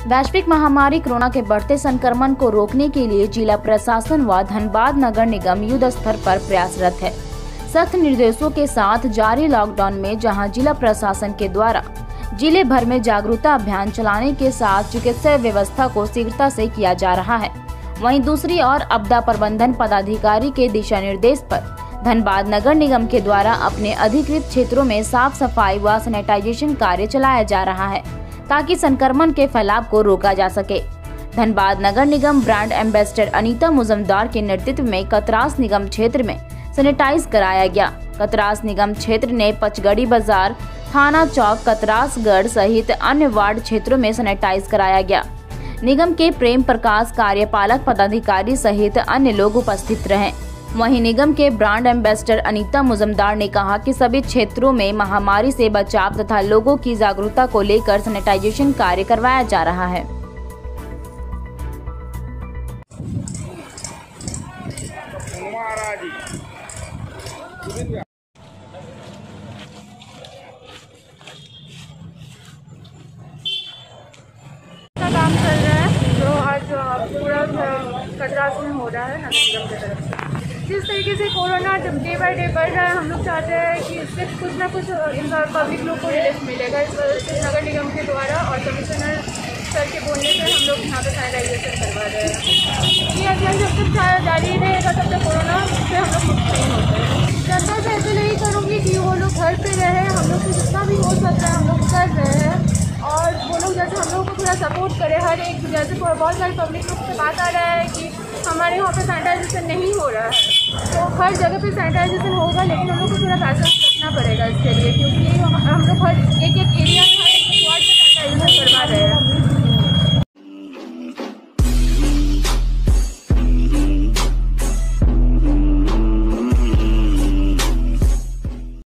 वैश्विक महामारी कोरोना के बढ़ते संक्रमण को रोकने के लिए जिला प्रशासन व धनबाद नगर निगम युद्ध स्तर पर प्रयासरत है। सख्त निर्देशों के साथ जारी लॉकडाउन में जहाँ जिला प्रशासन के द्वारा ज़िले भर में जागरूकता अभियान चलाने के साथ चिकित्सा व्यवस्था को शीघ्रता से किया जा रहा है, वहीं दूसरी ओर आपदा प्रबंधन पदाधिकारी के दिशा निर्देश पर धनबाद नगर निगम के द्वारा अपने अधिकृत क्षेत्रों में साफ़ सफ़ाई व सैनिटाइजेशन कार्य चलाया जा रहा है। ताकि संक्रमण के फैलाव को रोका जा सके। धनबाद नगर निगम ब्रांड एम्बेसडर अनीता मुजमदार के नेतृत्व में कतरास निगम क्षेत्र में सैनिटाइज कराया गया। कतरास निगम क्षेत्र ने पचगड़ी बाज़ार, थाना चौक, कतरासगढ़ सहित अन्य वार्ड क्षेत्रों में सैनिटाइज कराया गया। निगम के प्रेम प्रकाश कार्यपालक पदाधिकारी सहित अन्य लोग उपस्थित रहे। वहीं निगम के ब्रांड एम्बेसडर अनीता मुजमदार ने कहा कि सभी क्षेत्रों में महामारी से बचाव तथा लोगों की जागरूकता को लेकर सैनिटाइजेशन कार्य करवाया जा रहा है। कटरास में हो रहा है, नगर निगम की तरफ़ से। जिस तरीके से कोरोना जब डे बाई डे बढ़ रहा है, हम लोग चाहते हैं कि इससे कुछ ना कुछ पब्लिक लोग को रिलीफ मिलेगा। इस वजह से नगर निगम के द्वारा और कमिश्नर सर के बोलने से हम लोग यहाँ पर सैनिटाइजेशन करवा रहे हैं। ये अभियान जब तक जारी रहेगा, तब तक कोरोना से हम लोग मुक्त नहीं होते। जनता से ऐसे यही करूँगी कि वो लोग घर पे रहे, हम लोग से जितना भी हो सकता है, हम लोग कर रहे हैं। और वो लोग जैसे हम लोग को थोड़ा सपोर्ट करें, हर एक जैसे बहुत सारे पब्लिक लोग से बात आ रहा है कि हमारे यहाँ पे सैनिटाइजेशन नहीं हो रहा है। तो हर जगह पे सैनिटाइजेशन होगा, लेकिन हम लोग को थोड़ा पैसा रखना पड़ेगा इसके लिए, क्योंकि हम